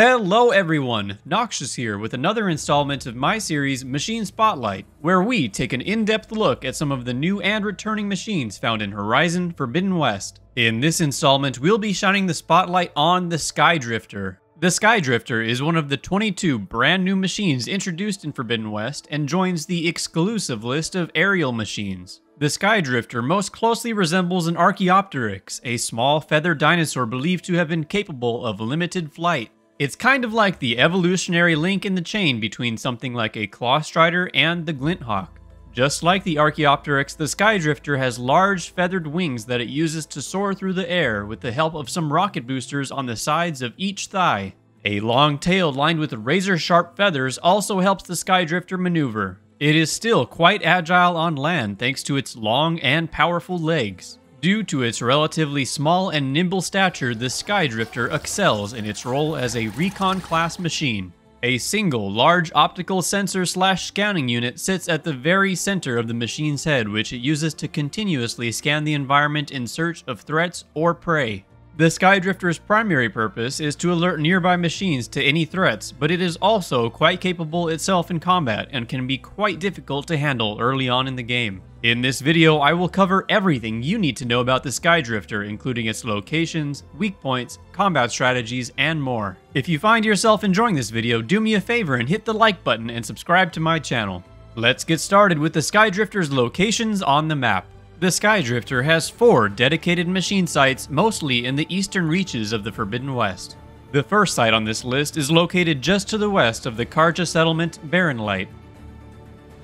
Hello everyone, Noxious here with another installment of my series Machine Spotlight, where we take an in-depth look at some of the new and returning machines found in Horizon Forbidden West. In this installment, we'll be shining the spotlight on the Skydrifter. The Skydrifter is one of the 22 brand new machines introduced in Forbidden West and joins the exclusive list of aerial machines. The Skydrifter most closely resembles an Archaeopteryx, a small feathered dinosaur believed to have been capable of limited flight. It's kind of like the evolutionary link in the chain between something like a Clawstrider and the Glinthawk. Just like the Archaeopteryx, the Skydrifter has large feathered wings that it uses to soar through the air with the help of some rocket boosters on the sides of each thigh. A long tail lined with razor sharp feathers also helps the Skydrifter maneuver. It is still quite agile on land thanks to its long and powerful legs. Due to its relatively small and nimble stature, the Skydrifter excels in its role as a recon class machine. A single, large optical sensor slash scanning unit sits at the very center of the machine's head which it uses to continuously scan the environment in search of threats or prey. The Skydrifter's primary purpose is to alert nearby machines to any threats, but it is also quite capable itself in combat and can be quite difficult to handle early on in the game. In this video, I will cover everything you need to know about the Skydrifter, including its locations, weak points, combat strategies, and more. If you find yourself enjoying this video, do me a favor and hit the like button and subscribe to my channel. Let's get started with the Skydrifter's locations on the map. The Skydrifter has four dedicated machine sites, mostly in the eastern reaches of the Forbidden West. The first site on this list is located just to the west of the Carja settlement, Barren Light.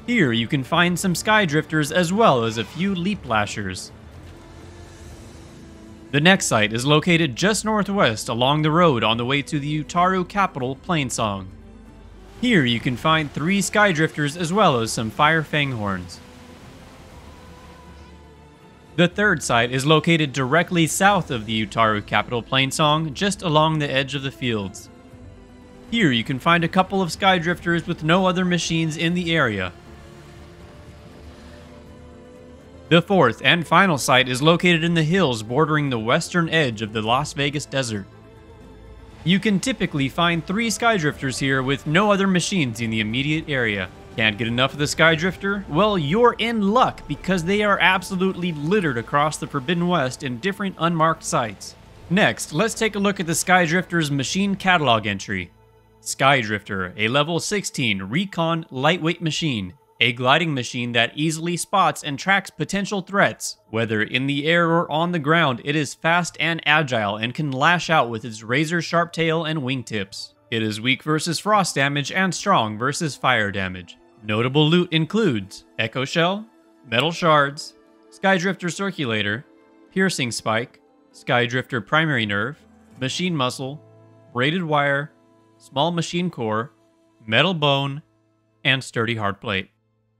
Here you can find some Skydrifters as well as a few Leaplashers. The next site is located just northwest along the road on the way to the Utaru capital, Plainsong. Here you can find three Skydrifters as well as some Fire Fanghorns. The third site is located directly south of the Utaru capital, Plainsong, just along the edge of the fields. Here you can find a couple of Skydrifters with no other machines in the area, The fourth and final site is located in the hills bordering the western edge of the Las Vegas desert. You can typically find three Skydrifters here with no other machines in the immediate area. Can't get enough of the Skydrifter? Well, you're in luck because they are absolutely littered across the Forbidden West in different unmarked sites. Next, let's take a look at the Skydrifter's machine catalog entry. Skydrifter, a level 16 recon lightweight machine, a gliding machine that easily spots and tracks potential threats. Whether in the air or on the ground, it is fast and agile and can lash out with its razor sharp tail and wingtips. It is weak versus frost damage and strong versus fire damage. Notable loot includes Echo Shell, Metal Shards, Skydrifter Circulator, Piercing Spike, Skydrifter Primary Nerve, Machine Muscle, Braided Wire, Small Machine Core, Metal Bone, and Sturdy Hardplate.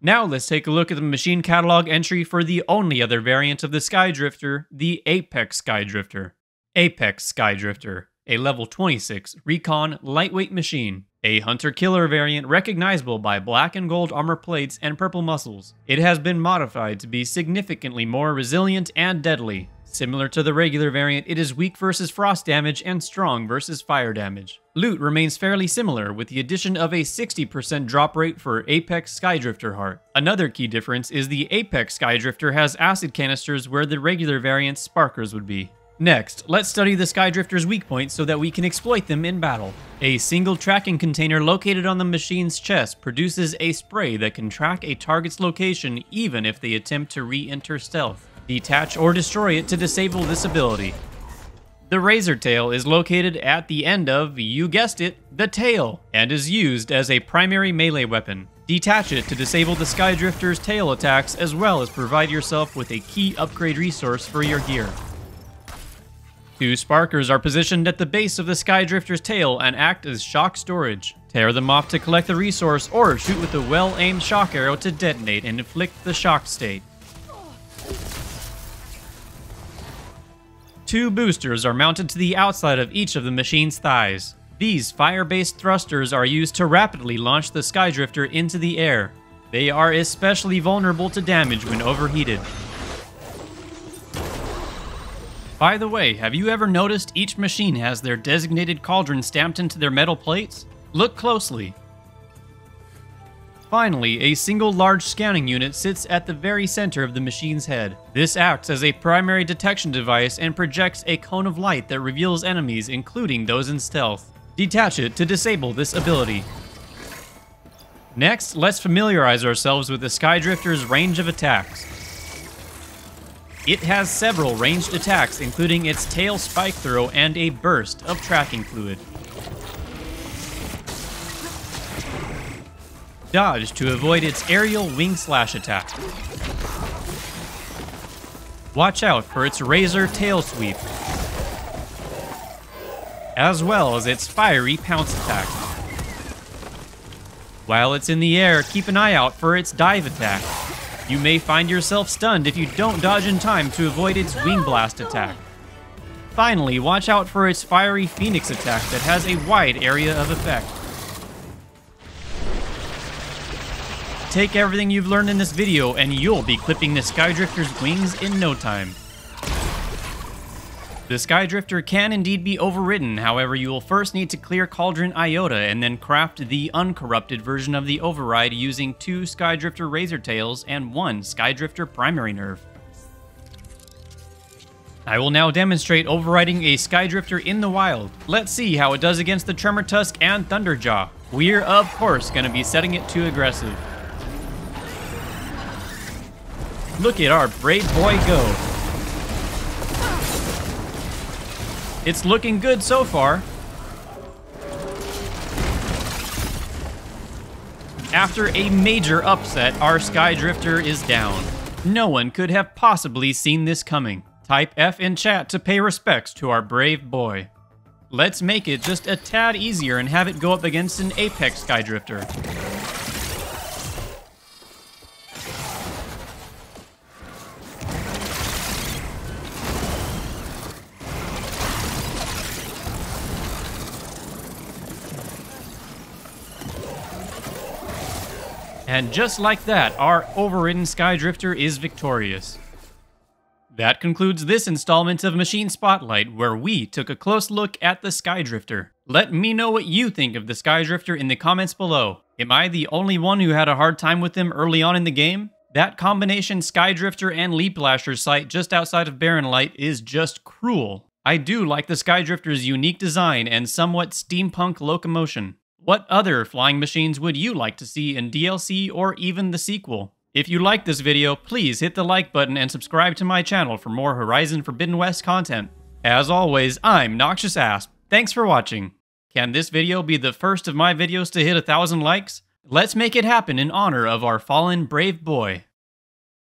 Now let's take a look at the machine catalog entry for the only other variant of the Skydrifter, the Apex Skydrifter. Apex Skydrifter, a level 26 recon lightweight machine. A hunter-killer variant recognizable by black and gold armor plates and purple muscles. It has been modified to be significantly more resilient and deadly, Similar to the regular variant, it is weak versus frost damage and strong versus fire damage. Loot remains fairly similar, with the addition of a 60% drop rate for Apex Skydrifter Heart. Another key difference is the Apex Skydrifter has acid canisters where the regular variant's sparkers would be. Next, let's study the Skydrifter's weak points so that we can exploit them in battle. A single tracking container located on the machine's chest produces a spray that can track a target's location even if they attempt to re-enter stealth. Detach or destroy it to disable this ability. The Razor Tail is located at the end of, you guessed it, the tail, and is used as a primary melee weapon. Detach it to disable the Skydrifter's tail attacks as well as provide yourself with a key upgrade resource for your gear. Two sparkers are positioned at the base of the Skydrifter's tail and act as shock storage. Tear them off to collect the resource or shoot with a well-aimed shock arrow to detonate and inflict the shock state. Two boosters are mounted to the outside of each of the machine's thighs. These fire-based thrusters are used to rapidly launch the Skydrifter into the air. They are especially vulnerable to damage when overheated. By the way, have you ever noticed each machine has their designated cauldron stamped into their metal plates? Look closely. Finally, a single large scanning unit sits at the very center of the machine's head. This acts as a primary detection device and projects a cone of light that reveals enemies, including those in stealth. Detach it to disable this ability. Next, let's familiarize ourselves with the Skydrifter's range of attacks. It has several ranged attacks, including its tail spike throw and a burst of tracking fluid. Dodge to avoid its aerial wing slash attack. Watch out for its razor tail sweep, as well as its fiery pounce attack. While it's in the air, keep an eye out for its dive attack. You may find yourself stunned if you don't dodge in time to avoid its wing blast attack. Finally, watch out for its fiery phoenix attack that has a wide area of effect. Take everything you've learned in this video and you'll be clipping the Skydrifter's wings in no time. The Skydrifter can indeed be overridden, however you will first need to clear Cauldron Iota and then craft the uncorrupted version of the override using two Skydrifter Razor Tails and one Skydrifter Primary Nerve. I will now demonstrate overriding a Skydrifter in the wild. Let's see how it does against the Tremortusk and Thunderjaw. We're of course going to be setting it to aggressive. Look at our brave boy go. It's looking good so far. After a major upset, our Skydrifter is down. No one could have possibly seen this coming. Type F in chat to pay respects to our brave boy. Let's make it just a tad easier and have it go up against an Apex Skydrifter. And just like that, our overridden Skydrifter is victorious. That concludes this installment of Machine Spotlight, where we took a close look at the Skydrifter. Let me know what you think of the Skydrifter in the comments below. Am I the only one who had a hard time with him early on in the game? That combination Skydrifter and Leaplasher site just outside of Barren Light is just cruel. I do like the Skydrifter's unique design and somewhat steampunk locomotion. What other flying machines would you like to see in DLC or even the sequel? If you like this video, please hit the like button and subscribe to my channel for more Horizon Forbidden West content. As always, I'm Noxious Asp. Thanks for watching. Can this video be the first of my videos to hit a thousand likes? Let's make it happen in honor of our fallen brave boy.